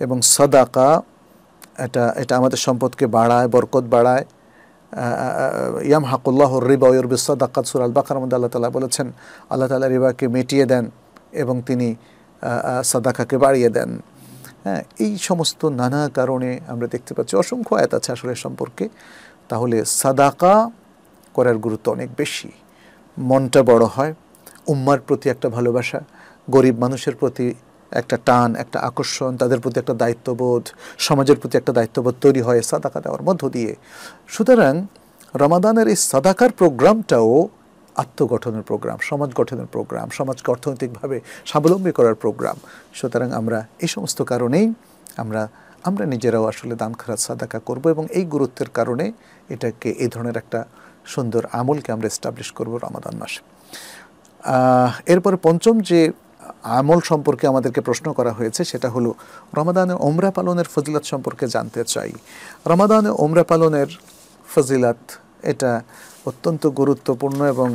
এবং সাদাকা এটা এটা আমাদের সম্পদকে বাড়ায়, বরকত বাড়ায়। ইয়াম হাকুল্লাহ রিবা ইউরবি সাদাকাত সুর আল বাকার মধ্যে আল্লাহ তালা বলেছেন, আল্লাহ তালা রিবাকে মিটিয়ে দেন এবং তিনি সাদাকাকে বাড়িয়ে দেন। হ্যাঁ এই সমস্ত নানা কারণে আমরা দেখতে পাচ্ছি, অসংখ্য আয়াত আছে আসলে সম্পর্কে। তাহলে সাদাকা করার গুরুত্ব অনেক বেশি। মনটা বড় হয়, উম্মার প্রতি একটা ভালোবাসা গরিব মানুষের প্রতি একটা টান, একটা আকর্ষণ, তাদের প্রতি একটা দায়িত্ববোধ, সমাজের প্রতি একটা দায়িত্ববোধ তৈরি হয় সাদাকা দেওয়ার মধ্য দিয়ে। সুতরাং রমাদানের এই সাদাকার প্রোগ্রামটাও আত্মগঠনের প্রোগ্রাম, সমাজ গঠনের প্রোগ্রাম, সমাজকে অর্থনৈতিকভাবে স্বাবলম্বী করার প্রোগ্রাম। সুতরাং আমরা এই সমস্ত কারণেই আমরা আমরা নিজেরাও আসলে দান খারাত সাদাকা করব এবং এই গুরুত্বের কারণে এটাকে, এই ধরনের একটা সুন্দর আমলকে আমরা এস্টাবলিশ করব রমাদান মাসে। এরপরে পঞ্চম যে আমল সম্পর্কে আমাদেরকে প্রশ্ন করা হয়েছে, সেটা হলো, রমাদানে ওমরা পালনের ফজিলাত সম্পর্কে জানতে চাই। রমাদানে ওমরা পালনের ফজিলাত, এটা অত্যন্ত গুরুত্বপূর্ণ এবং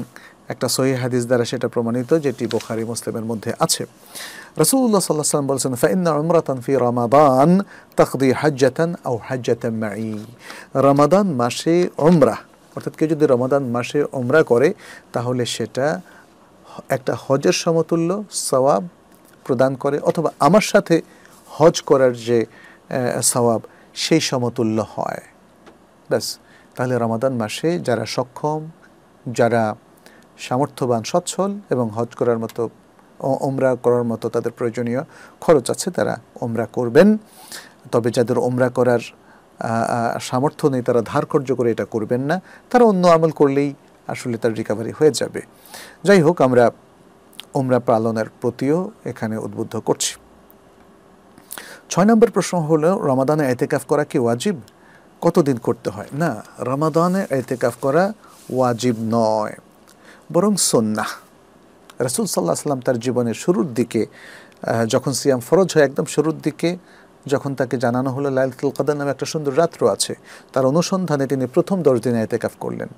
একটা সহি হাদিস দ্বারা সেটা প্রমাণিত, যেটি বোখারি, মুসলিমের মধ্যে আছে। রসুল্লাহ সাল্লাহ সাল্লাম বলছেন, ফাইন্না উমরাতান ফি রমাদান তাকদি হাজ্জাতান আও হাজ্জাতান মাই রমাদান মাসে ওমরা অর্থাৎ কেউ যদি রমাদান মাসে ওমরা করে, তাহলে সেটা একটা হজের সমতুল্য সওয়াব প্রদান করে অথবা আমার সাথে হজ করার যে সওয়াব সেই সমতুল্য হয়। ব্যাস, তাহলে রমাদান মাসে যারা সক্ষম, যারা সামর্থ্যবান, সচ্ছল এবং হজ করার মতো ওমরা করার মতো তাদের প্রয়োজনীয় খরচ আছে, তারা ওমরা করবেন। তবে যাদের ওমরা করার সামর্থ্য নেই, তারা ধার কর্য করে এটা করবেন না। তারা অন্য আমল করলেই আসলে তার রিকাভারি হয়ে যাবে। যাই হোক আমরা ওমরা পালনের প্রতিও এখানে উদ্বুদ্ধ করছি। ছয় নম্বর প্রশ্ন হলো, রমাদানে এতেকাফ করা কি ওয়াজিব? কতদিন করতে হয়? না, রমাদানে এতেকাফ করা ওয়াজিব নয়, বরং সন্না রসুল সাল্লাহ তার জীবনের শুরুর দিকে যখন সিয়াম ফরজ হয়, একদম শুরুর দিকে যখন তাকে জানানো হলো লাইলাতুল কাদার নামে একটা সুন্দর রাত্র আছে, তার অনুসন্ধানে তিনি প্রথম দশ দিনে এতেকাফ করলেন।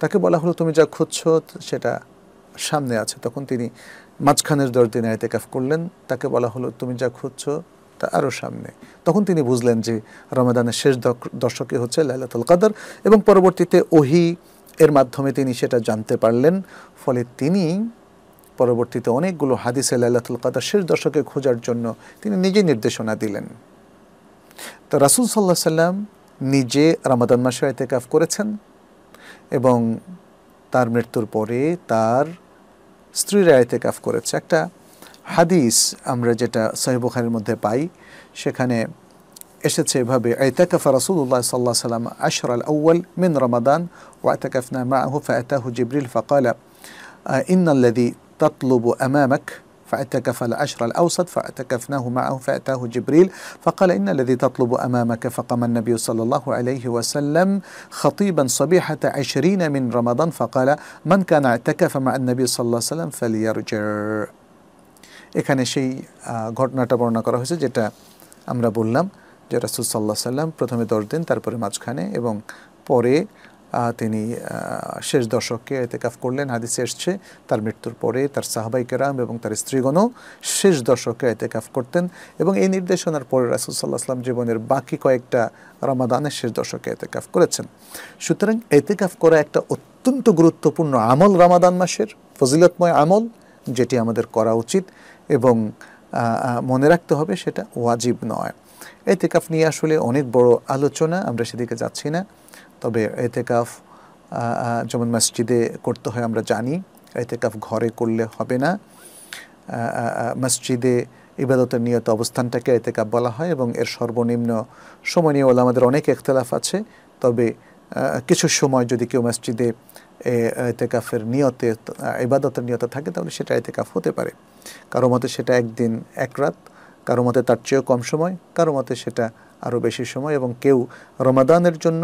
তাকে বলা হলো, তুমি যা খুঁজছ, সেটা সামনে আছে। তখন তিনি মাঝখানের দশ দিনে এতেকাফ করলেন। তাকে বলা হলো, তুমি যা খুঁজছ, তা আরও সামনে। তখন তিনি বুঝলেন যে রমাদানের শেষ দশকে হচ্ছে লাইলাতুল কাদার এবং পরবর্তীতে ওহি এর মাধ্যমে তিনি সেটা জানতে পারলেন। ফলে তিনি পরবর্তীতে অনেকগুলো হাদিসে লাইলাতুল কাদার শেষ দশকে খোঁজার জন্য তিনি নিজে নির্দেশনা দিলেন। তো রাসুল সাল্লাহ সাল্লাম নিজে রামাদান মাসে এতেকাফ করেছেন এবং তার মৃত্যুর পরে তার স্ত্রীরা এতেকাফ করেছে। একটা হাদিস আমরা যেটা সাহেবখানের মধ্যে পাই, সেখানে এসেছে এভাবে আয়তাকাফা রাসুল্লাহ সাল্লাহ সাল্লাম আশর আল আউ্ল মিন রমাদান ও আয়তাকাফনা ফা ফাহু জিবরিল ফকালা ইন্নাল্লাদি তাতলুবু আমামাক فاعتكف العشر الأوسط فاعتكفناه معه فأتاه جبريل فقال إن الذي تطلب أمامك فقام النبي صلى الله عليه وسلم خطيبا صبيحة عشرين من رمضان فقال من كان اعتكف مع النبي صلى الله عليه وسلم فليرجع এখানে সেই ঘটনাটা বর্ণনা করা হয়েছে যেটা আমরা বললাম যে রাসুল সাল্লাহ সাল্লাম প্রথমে দশ দিন তারপরে মাঝখানে এবং পরে তিনি শেষ দশকে এতেকাফ করলেন, হাদিসে এসছে, তার মৃত্যুর পরে তার সাহাবাই কেরাম এবং তার স্ত্রীগণও শেষ দশকে এতেকাফ করতেন এবং এই নির্দেশনার পরে রাসুল সাল্লাহ আসলাম জীবনের বাকি কয়েকটা রমাদানের শেষ দশকে এতেকাফ করেছেন। সুতরাং এতেকাফ করা একটা অত্যন্ত গুরুত্বপূর্ণ আমল রমাদান মাসের, ফজিলতময় আমল, যেটি আমাদের করা উচিত এবং মনে রাখতে হবে সেটা ওয়াজিব নয়। এতেকাফ নিয়ে আসলে অনেক বড় আলোচনা, আমরা সেদিকে যাচ্ছি না। তবে এতেকাফ যেমন মসজিদে করতে হয় আমরা জানি, এতেকাফ ঘরে করলে হবে না। মসজিদে ইবাদতের নিয়ত অবস্থানটাকে এতেকাফ বলা হয় এবং এর সর্বনিম্ন সময় নিয়ে আমাদের অনেক একতলাফ আছে। তবে কিছু সময় যদি কেউ মসজিদে এতেকাফের নিয়তে, ইবাদতের নিয়তে থাকে, তাহলে সেটা এতেকাফ হতে পারে। কারও মতে সেটা একদিন এক রাত, কারও মতে তার চেয়েও কম সময়, কারও মতে সেটা আরও বেশি সময় এবং কেউ রমাদানের জন্য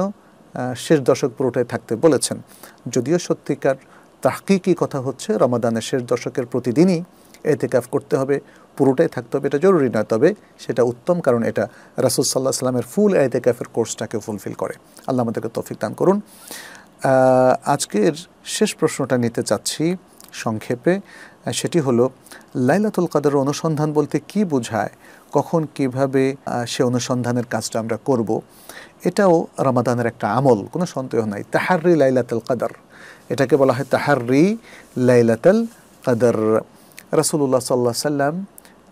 শেষ দশক পুরোটাই থাকতে বলেছেন। যদিও সত্যিকার তাহকিকি কথা হচ্ছে, রমাদানের শেষ দশকের প্রতিদিনই এতেকাফ করতে হবে, পুরোটাই থাকতে হবে, এটা জরুরি নয়, তবে সেটা উত্তম, কারণ এটা রাসুল সাল্লাহ সাল্লামের ফুল এতেকাফের কোর্সটাকে ফুলফিল করে। আল্লাহ আমাদেরকে তৌফিক দান করুন। আজকের শেষ প্রশ্নটা নিতে চাচ্ছি সংক্ষেপে সেটি হলো, লাইলাতুল কাদের অনুসন্ধান বলতে কি বোঝায়? কখন কীভাবে সে অনুসন্ধানের কাজটা আমরা করব? এটাও রমাদানের একটা আমল, কোনো সন্দেহ নাই। তাহারি লাইলাতুল কাদার, এটাকে বলা হয় তাহারি লাইলাতুল কাদার। রাসুল্লাহ সাল্লাহ সাল্লাম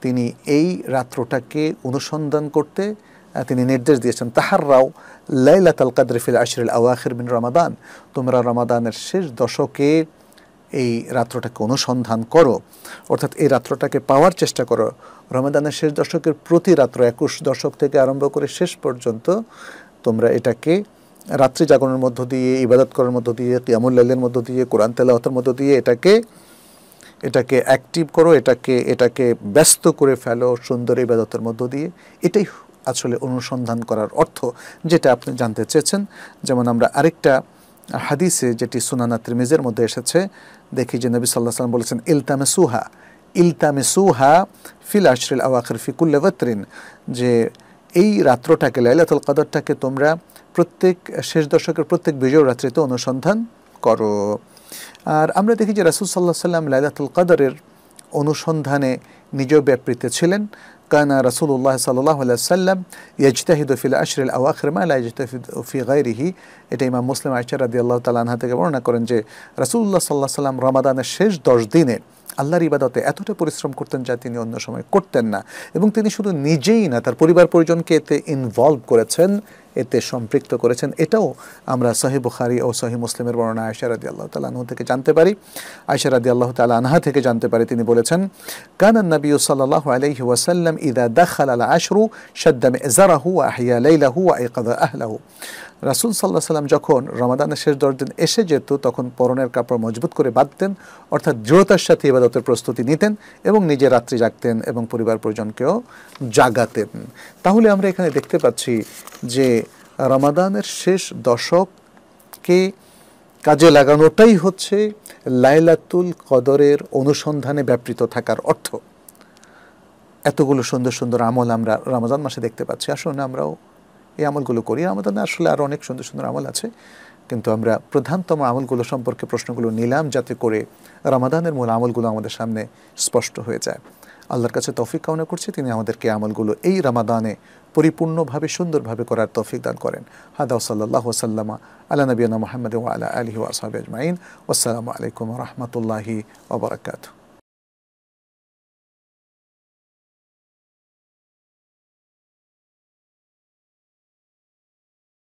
তিনি এই রাত্রটাকে অনুসন্ধান করতে তিনি নির্দেশ দিয়েছেন তাহার তাহাররাও লাইলাতুল কাদর ফিল আশরুল আওয়াখির বিন রমাদান, তোমরা রমাদানের শেষ দশকে এই রাত্রটাকে অনুসন্ধান করো। অর্থাৎ এই রাত্রটাকে পাওয়ার চেষ্টা করো। রমাদানের শেষ দশকের প্রতি রাত্র একুশ দশক থেকে আরম্ভ করে শেষ পর্যন্ত তোমরা এটাকে রাত্রি জাগরণের মধ্য দিয়ে, ইবাদত করার মধ্য দিয়ে কিয়ামুল্লাইলের মধ্য দিয়ে, কোরআন তেলাওয়াতের মধ্য দিয়ে এটাকে এটাকে অ্যাক্টিভ করো, এটাকে এটাকে ব্যস্ত করে ফেলো সুন্দর ইবাদতের মধ্য দিয়ে। এটাই আসলে অনুসন্ধান করার অর্থ যেটা আপনি জানতে চেয়েছেন। যেমন আমরা আরেকটা হাদিসে যেটি সুনানা ত্রিমিজের মধ্যে এসেছে, দেখি যে নবী সাল্লাহ সাল্লাম বলেছেন ইলতামে সুহা ইলতামে সুহা ফিল আশরিল আওয়াখির ফিকুল্লেবত্রিন যে এই রাত্রটাকে, লাইলাতুল কাদরটাকে তোমরা প্রত্যেক শেষ দশকের প্রত্যেক বিজয় রাত্রিতে অনুসন্ধান করো। আর আমরা দেখি যে রাসুল সাল্লাহ সাল্লাম লাইলাতুল কাদরের অনুসন্ধানে নিজ ব্যাপৃতে ছিলেন। কানা রাসুল্লাহ সাল্লাহ সাল্লাম ইয়াজতাহিদ ফিল আশরিল আওয়াখির মা লা ইয়াজতাহিদ ফি গাইরিহি এটা ইমাম মুসলিম আয়সা রাদি আল্লাহ তালাহা থেকে বর্ণনা করেন যে রাসুল্লাহ সাল্লাহ সাল্লাম রমাদানের শেষ দশ দিনে আল্লাহর ইবাদতে এতটা পরিশ্রম করতেন যা তিনি অন্য সময় করতেন না। এবং তিনি শুধু নিজেই না, তার পরিবার পরিজনকে এতে ইনভলভ করেছেন। এতে সম্পৃক্ত করেছেন। এটাও আমরা সহি বুখারি ও সহি মুসলিমের বর্ণনা আয়সা রাদি আল্লাহ তালাহ থেকে জানতে পারি। আয়সা রাদি আল্লাহ তালা আনহা থেকে জানতে পারি তিনি বলেছেন কানান নবী সাল্লাহ আলহি ওয়াসাল্লাম ইদা দাখাল আল আশরু শাদ্দাম এজারাহু আহিয়া লাইলাহু আইকাদা আহলাহু। রাসুল সাল্লাহ সাল্লাম যখন রমাদানের শেষ দশ দিন এসে যেত, তখন পরনের কাপড় মজবুত করে বাঁধতেন, অর্থাৎ দৃঢ়তার সাথে ইবাদতের প্রস্তুতি নিতেন এবং নিজে রাত্রি জাগতেন এবং পরিবার পরিজনকেও জাগাতেন। তাহলে আমরা এখানে দেখতে পাচ্ছি যে রমাদানের শেষ দশককে কাজে লাগানোটাই হচ্ছে লাইলাতুল কদরের অনুসন্ধানে ব্যাপৃত থাকার অর্থ। এতগুলো সুন্দর সুন্দর আমল আমরা রমাদান মাসে দেখতে পাচ্ছি। আসলে আমরাও এই আমলগুলো করি। রমাদানে আসলে আরও অনেক সুন্দর সুন্দর আমল আছে। কিন্তু আমরা প্রধানতম আমলগুলো সম্পর্কে প্রশ্নগুলো নিলাম যাতে করে রমাদানের মূল আমলগুলো আমাদের সামনে স্পষ্ট হয়ে যায়। আল্লাহর কাছে তৌফিক কামনা করছি। তিনি আমাদেরকে আমলগুলো এই রামাদানে পরিপূর্ণভাবে, সুন্দরভাবে করার তৌফিক দান করেন। হাদা সাল্লাহ সাল্লামা আলা নবীনা মোহাম্মদ আলা আলহি ওয়াসাব আজমাইন। আলাইকুম রহমতুল্লাহি ওবরাকাতু